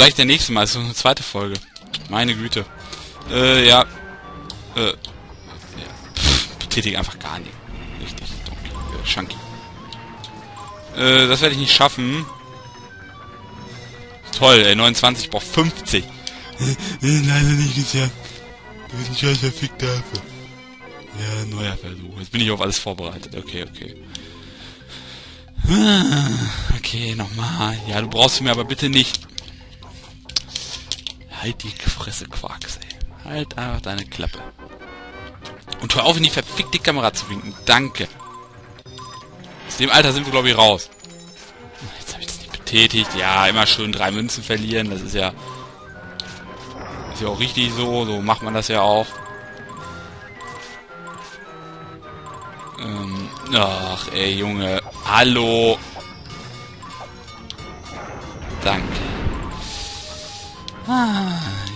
Vielleicht der nächste Mal, ist so eine zweite Folge. Meine Güte. Äh, ja. Äh, ja. Pff, betätige einfach gar nicht. Richtig, Donkey, äh, Chunky. Äh, das werde ich nicht schaffen. Toll, ey, 29 braucht 50. Leider nicht geschafft. Du bist ein scheiß verfickter Affe. Ja, neuer Versuch. Jetzt bin ich auf alles vorbereitet. Okay, okay. Ah, Okay, nochmal. Ja, du brauchst mir aber bitte nicht. Halt die Fresse, Quarks, ey. Halt einfach deine Klappe. Und hör auf, in die verfickte Kamera zu winken. Danke. Aus dem Alter sind wir, glaube ich, raus. Jetzt habe ich das nicht betätigt. Ja, immer schön drei Münzen verlieren. Das ist ja... Ist ja auch richtig so. So macht man das ja auch. Ähm, ach, ey, Junge. Hallo. Danke.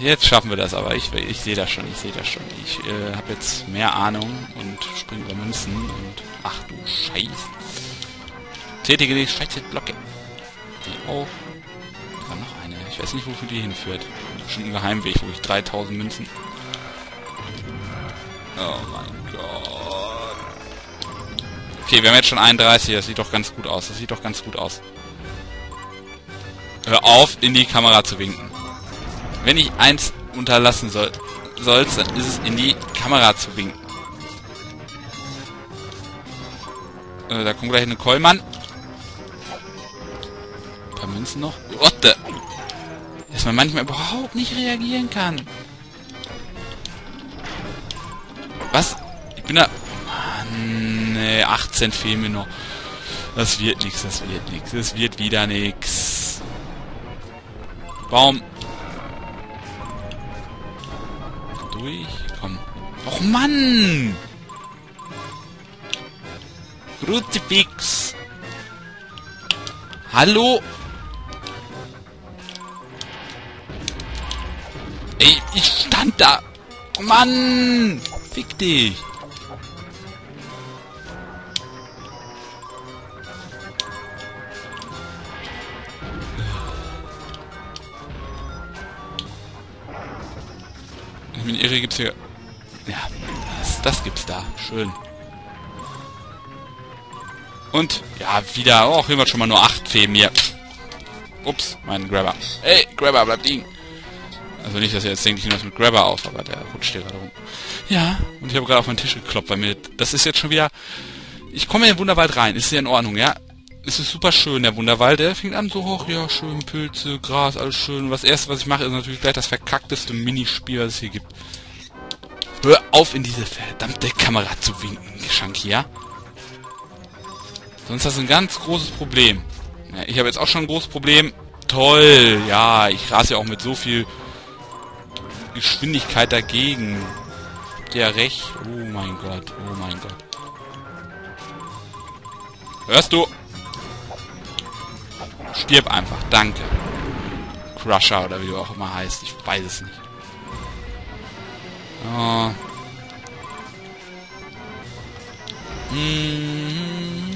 Jetzt schaffen wir das aber. Ich, ich sehe das schon, ich sehe das schon. Ich äh, habe jetzt mehr Ahnung und springe über Münzen und... Ach du Scheiße. Tätige die scheiße Blocke. Die auch. Da noch eine. Ich weiß nicht, wofür die hinführt. Bestimmt ein Geheimweg, wo ich 3000 Münzen... Oh mein Gott. Okay, wir haben jetzt schon 31. Das sieht doch ganz gut aus. Das sieht doch ganz gut aus. Hör auf, in die Kamera zu winken. Wenn ich eins unterlassen soll, soll's, dann ist es in die Kamera zu winken. Äh, da kommt gleich eine Kollmann. Ein paar Münzen noch. What the? Dass man manchmal überhaupt nicht reagieren kann. Was? Ich bin da... Mann, nee, 18 fehlen mir noch. Das wird nix, das wird nix. Das wird wieder nix. Baum. Durch. Komm. Och Mann! Kruzifix. Hallo? Ey, ich stand da. Mann! Fick dich. Ich bin irre, gibt's hier... Ja, das, das gibt's da. Schön. Und, ja, wieder... Oh, hier wird schon mal nur 8 Feen hier. Ups, mein Grabber. Ey, Grabber, bleib liegen. Also nicht, dass ihr jetzt denkt, ich nehme das mit Grabber auf, aber der rutscht hier gerade rum. Ja, und ich habe gerade auf meinen Tisch geklopft, weil mir... Das ist jetzt schon wieder... Ich komme in den rein. Ist ja in Ordnung, ja? Es ist super schön, der Wunderwald. Der fängt an so hoch, ja, schön Pilze, Gras, alles schön. Und das erste, was ich mache, ist natürlich gleich das verkackteste Minispiel, was es hier gibt. Hör auf, in diese verdammte Kamera zu winken, Geschanki, ja? Sonst hast du ein ganz großes Problem. Ja, ich habe jetzt auch schon ein großes Problem. Toll, ja, ich rase ja auch mit so viel Geschwindigkeit dagegen. Ihr ja recht. Oh mein Gott, oh mein Gott. Hörst du? Stirb einfach, danke. Crusher oder wie du auch immer heißt, ich weiß es nicht. Oh. Hm.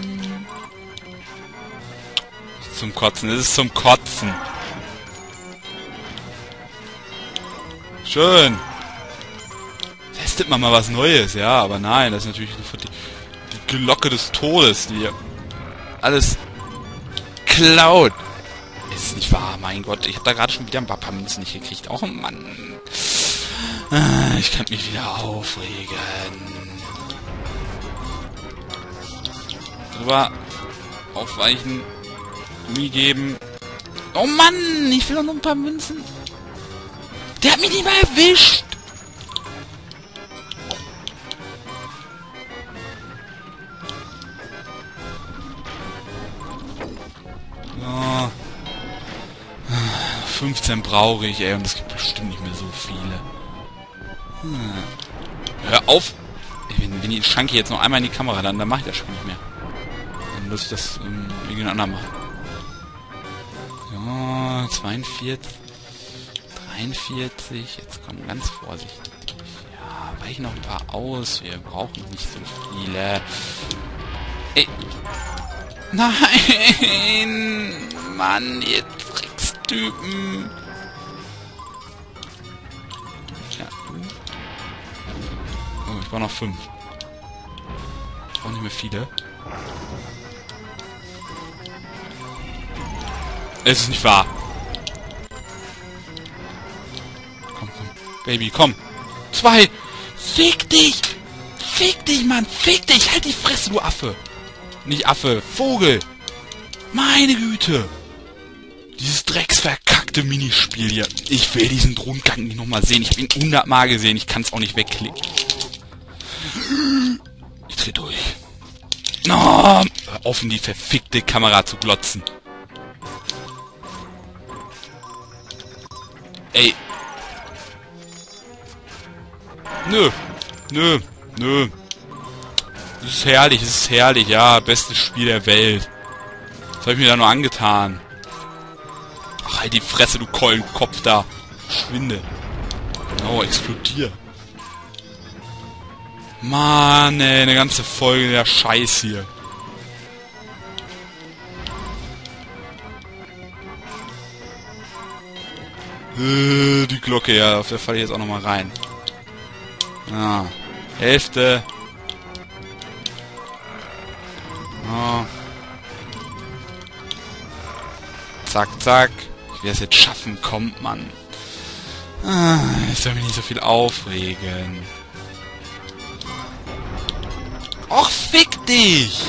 Zum Kotzen, es ist zum Kotzen. Schön. Testet man mal was Neues, ja, aber nein, das ist natürlich die Glocke des Todes, die alles klaut. Ist nicht wahr, mein Gott. Ich habe da gerade schon wieder ein paar Münzen nicht gekriegt. Oh Mann. Ich kann mich wieder aufregen. Drüber aufweichen. Gummi geben. Oh Mann, ich will doch noch ein paar Münzen. Der hat mich nicht mal erwischt. 15 brauche ich, ey, und es gibt bestimmt nicht mehr so viele. Hm. Hör auf! Wenn, wenn die Schanke jetzt noch einmal in die Kamera dann, dann mache ich das schon nicht mehr. Dann muss ich das ähm, irgendein anderer machen. So, 42, 43, jetzt komm, ganz vorsichtig. Ja, weichen noch ein paar aus, wir brauchen nicht so viele. Ey! Nein! Mann, Typen. Ja, oh, ich brauche noch fünf. Ich brauche nicht mehr viele. Es ist nicht wahr. Komm, komm. Baby, komm. Zwei. Fick dich. Fick dich, Mann. Fick dich. Halt die Fresse, du Affe. Nicht Affe. Vogel. Meine Güte. Dieses drecksverkackte Minispiel hier. Ich will diesen Rundgang nicht nochmal sehen. Ich habe ihn hundertmal gesehen. Ich kann es auch nicht wegklicken. Ich dreh durch. No, hör in die verfickte Kamera zu glotzen. Ey. Nö. Nö. Nö. Es ist herrlich, es ist herrlich, ja. Bestes Spiel der Welt. Was habe ich mir da nur angetan? Halt die Fresse, du Keulenkopf da. Schwinde. Oh, explodier. Mann, ey, eine ganze Folge der Scheiß hier. Äh, die Glocke, ja, auf der falle ich jetzt auch nochmal rein. Ja. Hälfte. Oh. Zack, zack. Werde es jetzt schaffen. Kommt, Mann. Ah, ich soll mich nicht so viel aufregen. Och, fick dich!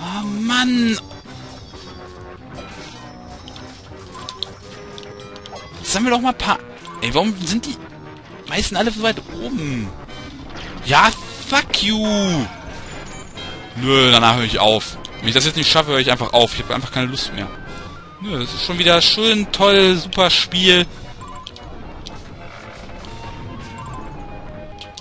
Oh, Mann. Sagen wir doch mal ein paar... Ey, warum sind die meisten alle so weit oben? Ja, fuck you! Nö, danach höre ich auf. Wenn ich das jetzt nicht schaffe, höre ich einfach auf. Ich habe einfach keine Lust mehr. Nö, das ist schon wieder schön, toll, super Spiel.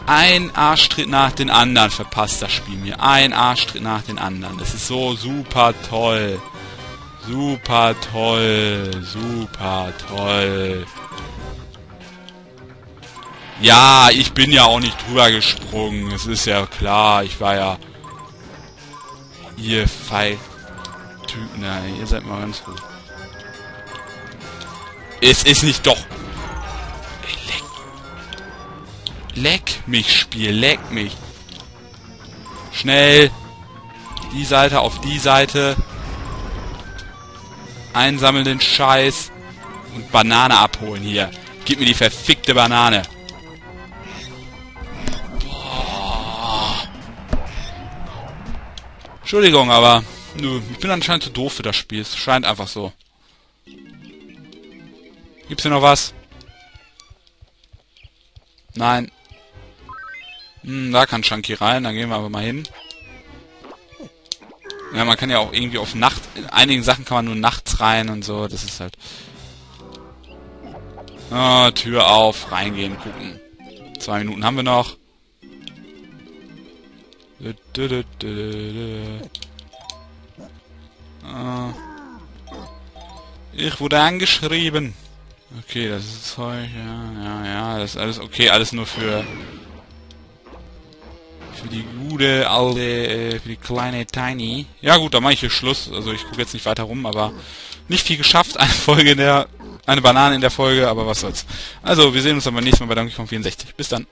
Ein Arschtritt nach den anderen verpasst das Spiel mir. Ein Arschtritt nach den anderen. Das ist so super toll. Super toll. Super toll. Ja, ich bin ja auch nicht drüber gesprungen. Es ist ja klar. Ich war ja... Ihr Feig... Typen. Nein, ihr seid mal ganz gut. Es ist nicht doch... Leck. Leck mich, Spiel. Leck mich. Schnell. Die Seite auf die Seite. Einsammeln den Scheiß. Und Banane abholen hier. Gib mir die verfickte Banane. Entschuldigung, aber nö, ich bin anscheinend zu doof für das Spiel. Es scheint einfach so. Gibt's hier noch was? Nein. Hm, da kann Chunky rein, dann gehen wir aber mal hin. Ja, man kann ja auch irgendwie auf Nacht... In einigen Sachen kann man nur nachts rein und so, das ist halt... Oh, Tür auf, reingehen, gucken. Zwei Minuten haben wir noch. Ah. Ich wurde angeschrieben. Okay, das ist Zeug, ja, ja, ja, das ist alles okay, alles nur für für die gute alte, äh, für die kleine Tiny. Ja gut, da mache ich hier Schluss. Also ich gucke jetzt nicht weiter rum, aber nicht viel geschafft. Eine Folge in der, eine Banane in der Folge, aber was soll's. Also, wir sehen uns dann beim nächsten Mal bei Donkey Kong 64. Bis dann.